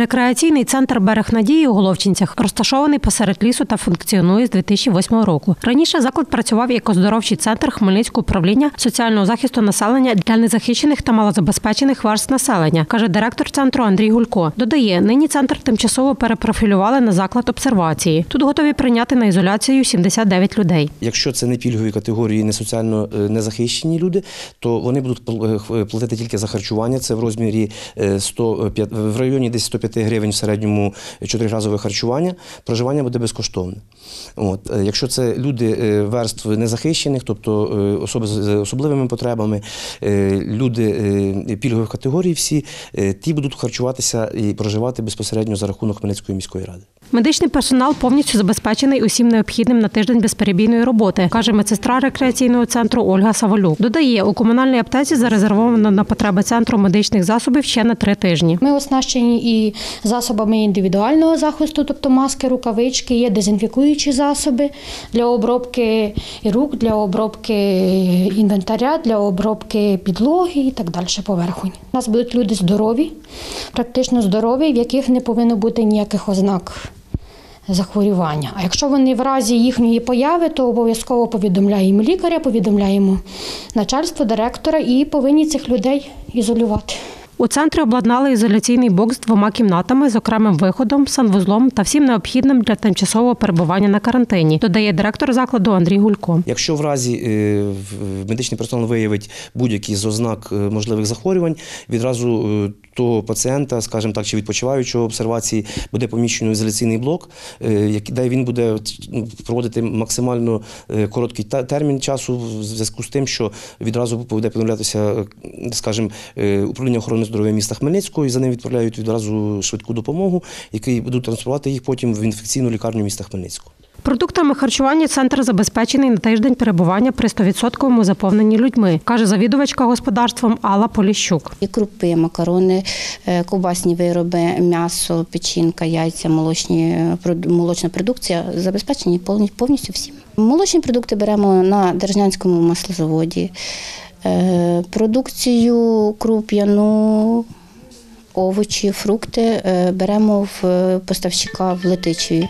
Рекреаційний центр Берег Надії у Головчинцях розташований посеред лісу та функціонує з 2008 року. Раніше заклад працював як оздоровчий центр Хмельницького управління соціального захисту населення для незахищених та малозабезпечених верст населення, каже директор центру Андрій Гулько. Додає, нині центр тимчасово перепрофілювали на заклад обсервації. Тут готові прийняти на ізоляцію 79 людей. Якщо це не пільгові категорії, не соціально е, незахищені люди, то вони будуть пл- е, платити тільки за харчування. Це в розмірі е, 105, в районі десь 105 гривень в середньому чотириразове харчування. Проживання буде безкоштовне. От е, якщо це люди е, верств незахищених, тобто е, особи з особливими потребами, люди пільгових категорій, всі ті будуть харчуватися і проживати безпосередньо за рахунок Хмельницької міської ради. Медичний персонал повністю забезпечений усім необхідним на тиждень безперебійної роботи, каже медсестра рекреаційного центру Ольга Саволюк. Додає, у комунальній аптеці зарезервовано на потреби центру медичних засобів ще на три тижні. Ми оснащені і засобами індивідуального захисту, тобто маски, рукавички, є дезінфікуючі засоби для обробки рук, для обробки інвентаря, для обробки підлоги і так далі поверхонь. У нас будуть люди здорові, практично здорові, в яких не повинно бути ніяких ознак. Захворювання. А якщо вони в разі їхньої появи, то обов'язково повідомляємо лікаря, повідомляємо начальство, директора і повинні цих людей ізолювати. У центрі обладнали ізоляційний бокс з двома кімнатами з окремим виходом, санвузлом та всім необхідним для тимчасового перебування на карантині, додає директор закладу Андрій Гулько. Якщо в разі е, медичний персонал виявить будь-які з ознак е, можливих захворювань, відразу е, того пацієнта, скажімо так, чи відпочиваючого обсервації, буде поміщено ізоляційний блок, де він буде ну, проводити максимально короткий термін часу в зв'язку з тим, що відразу буде повідомлятися, скажімо, управління охорони здоров'я міста Хмельницького, і за ним відправляють відразу швидку допомогу, які будуть транспортувати їх потім в інфекційну лікарню міста Хмельницького. Продуктами харчування центр забезпечений на тиждень перебування при 100% заповненні людьми, каже завідувачка господарством Алла Поліщук. І крупи, макарони, е, ковбасні вироби, м'ясо, печінка, яйця, молочні, е, молочна продукція забезпечені повністю всім. Молочні продукти беремо на Держнянському маслозаводі. Е, Продукцію круп'яну, овочі, фрукти е, беремо в е, поставщика в Летичеві.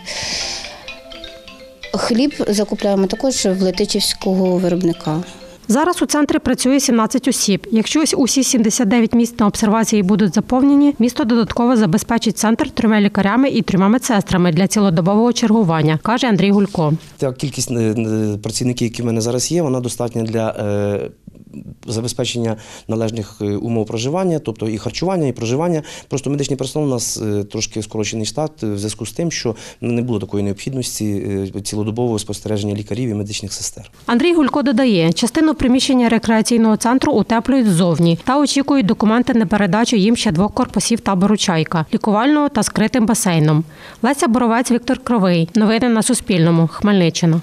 Хліб закупляємо також в Летичівського виробника. Зараз у центрі працює 17 осіб. Якщо ось усі 79 місць на обсервації будуть заповнені, місто додатково забезпечить центр трьома лікарями і трьома медсестрами для цілодобового чергування, каже Андрій Гулько. Та кількість працівників, які в мене зараз є, вона достатня для забезпечення належних е, умов проживання, тобто і харчування, і проживання. Просто медичний персонал у нас е, трошки скорочений штат е, в зв'язку з тим, що не було такої необхідності цілодобового спостереження лікарів і медичних сестер. Андрій Гулько додає, частину приміщення рекреаційного центру утеплюють ззовні та очікують документи на передачу їм ще двох корпусів табору Чайка, лікувального та скритим басейном. Леся Боровець, Віктор Кровий. Новини на Суспільному. Хмельниччина.